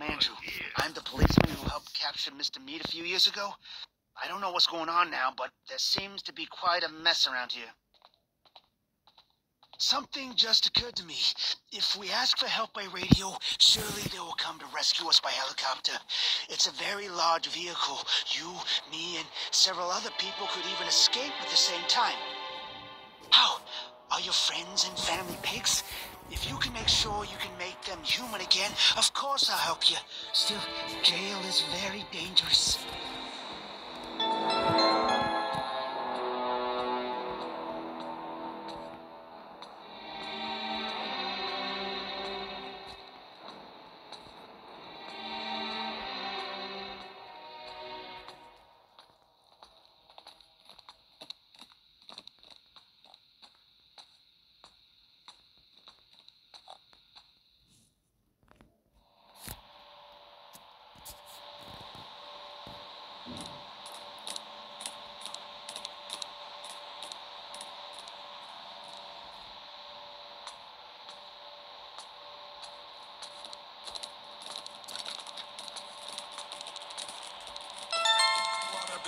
I'm Andrew. I'm the policeman who helped capture Mr. Meat a few years ago. I don't know what's going on now, but there seems to be quite a mess around here. Something just occurred to me. If we ask for help by radio, surely they will come to rescue us by helicopter. It's a very large vehicle. You, me, and several other people could even escape at the same time. How? Are your friends and family pigs? If you can make sure you can make them human again, of course I'll help you. Still, jail is very dangerous.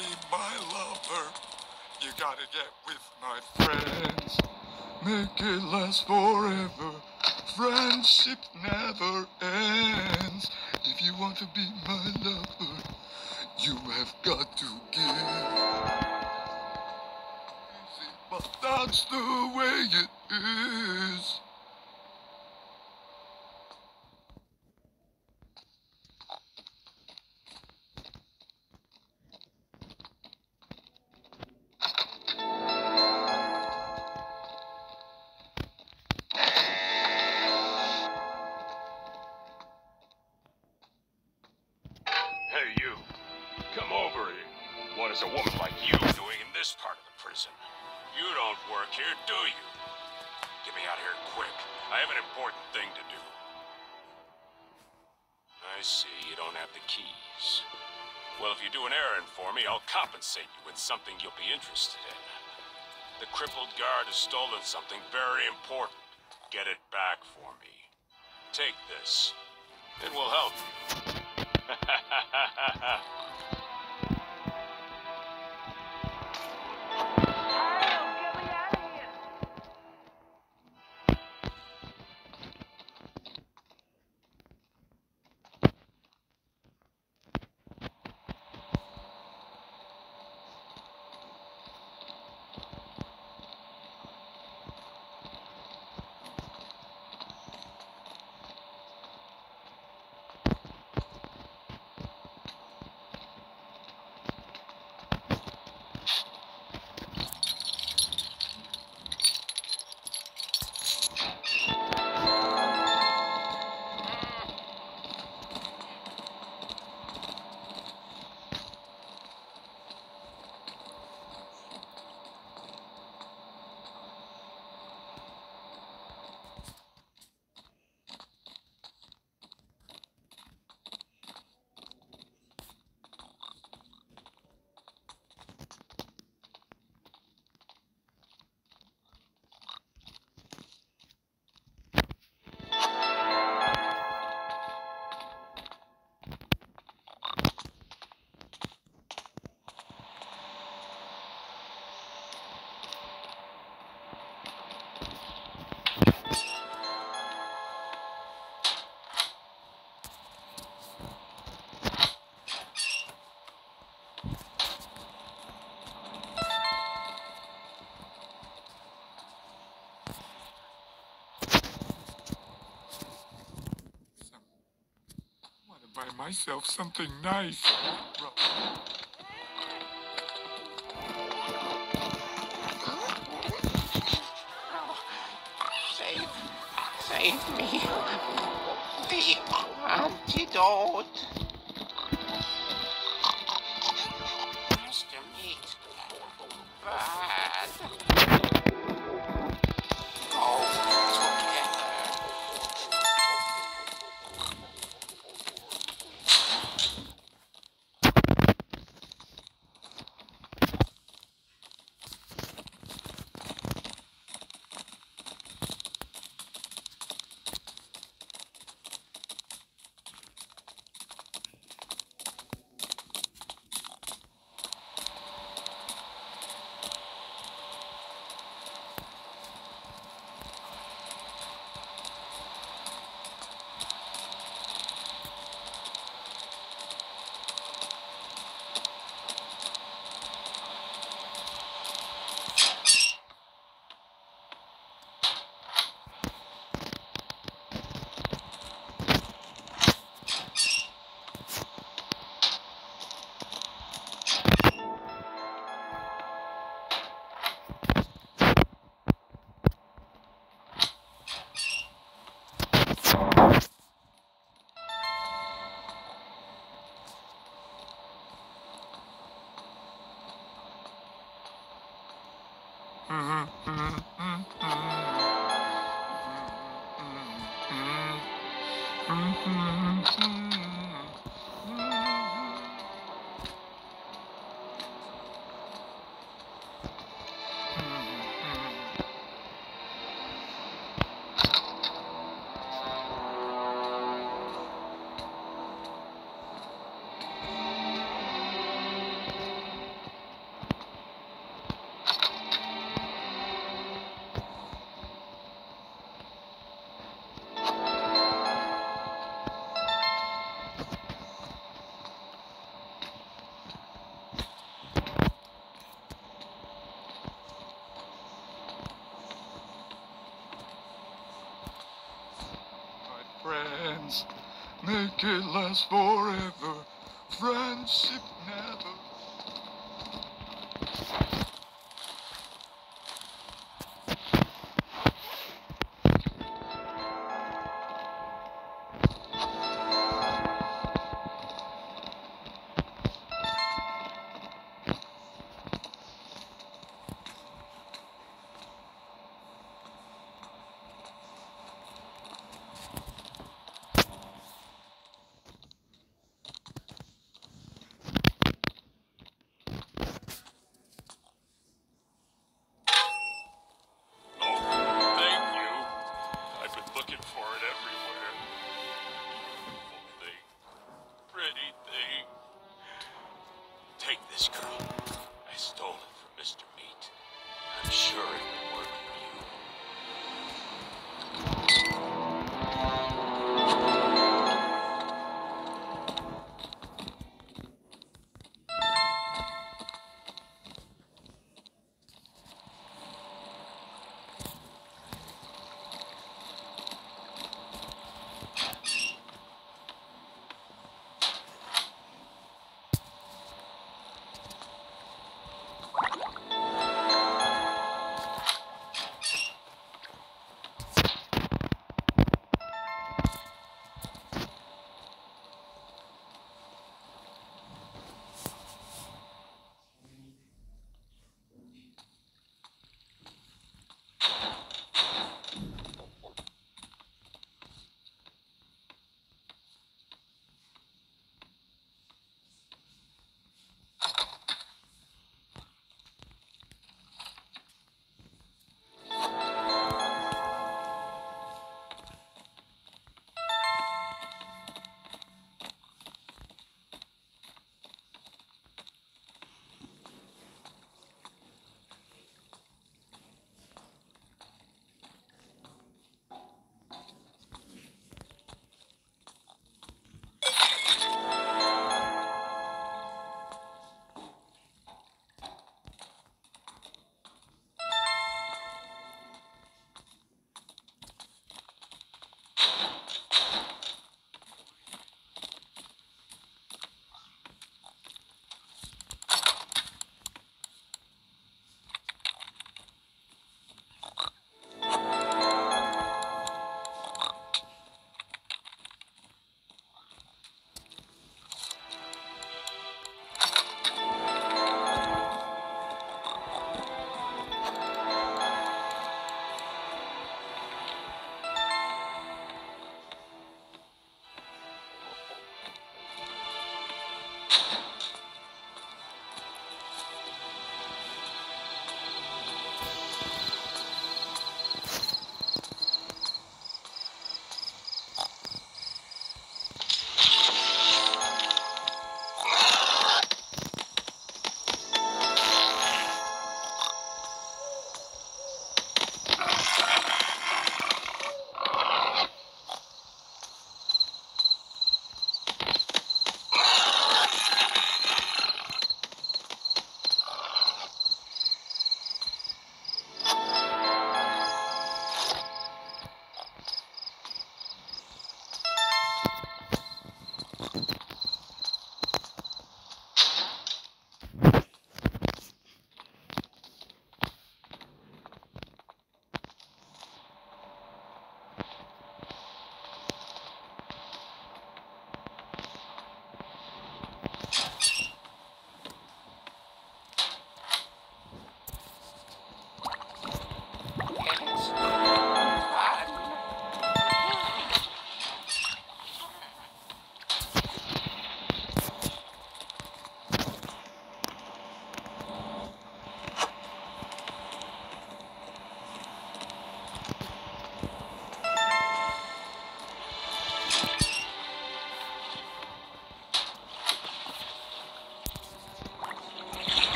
Be my lover? You gotta get with my friends. Make it last forever. Friendship never ends. If you want to be my lover, you have got to give. But that's the way it is. Important thing to do. I see you don't have the keys. Well, if you do an errand for me, I'll compensate you with something you'll be interested in. The crippled guard has stolen something very important. Get it back for me. Take this. It will help you. myself something nice. Save, save me. The antidote. My make it last forever. Friendship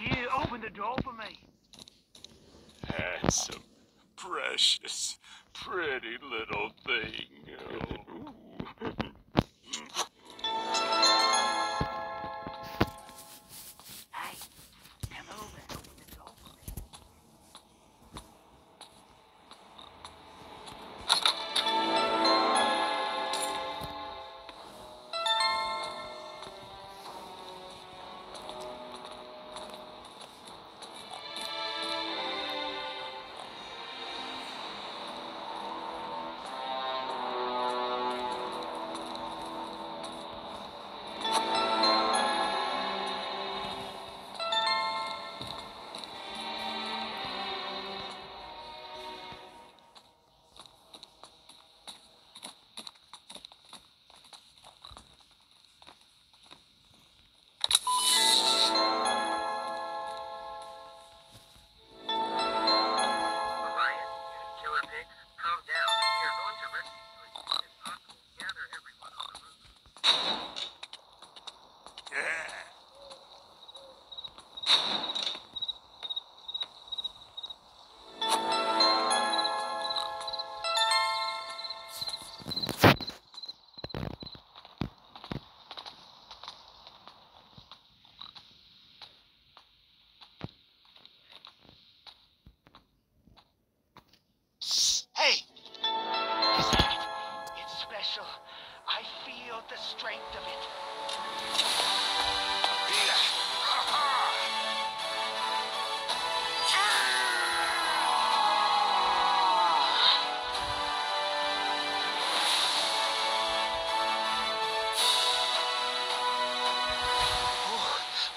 you, open the door for me. Handsome, precious, pretty little thing. Strength of it.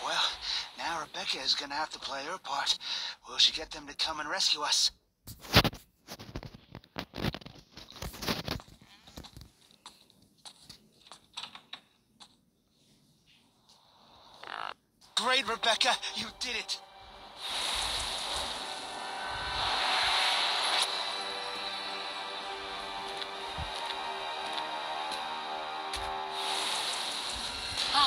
Well, now Rebecca is gonna have to play her part. Will she get them to come and rescue us? Great, Rebecca. You did it.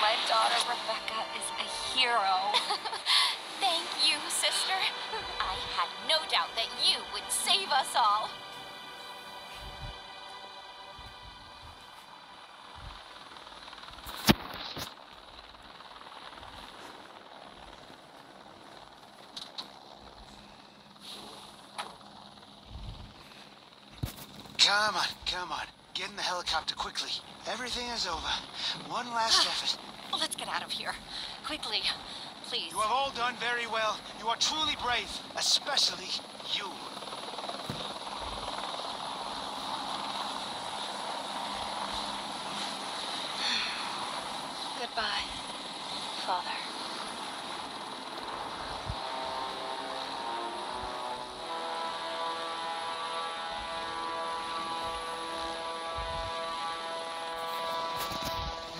My daughter Rebecca is a hero. Thank you, sister. I had no doubt that you would save us all. Come on, come on. Get in the helicopter quickly. Everything is over. One last ah, effort. Let's get out of here. Quickly, please. You have all done very well. You are truly brave, especially you. Goodbye, Father.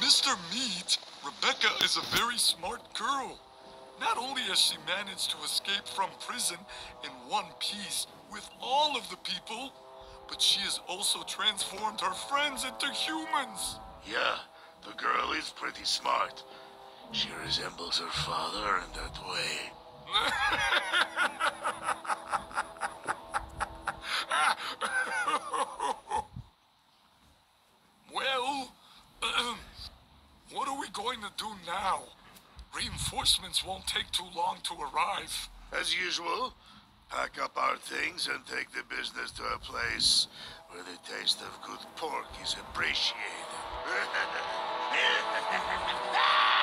Mr. Meat, Rebecca is a very smart girl. Not only has she managed to escape from prison in one piece, with all of the people, but she has also transformed her friends into humans. Yeah, the girl is pretty smart. She resembles her father in that way. well, what are we going to do now? Reinforcements won't take too long to arrive. As usual, pack up our things and take the business to a place where the taste of good pork is appreciated.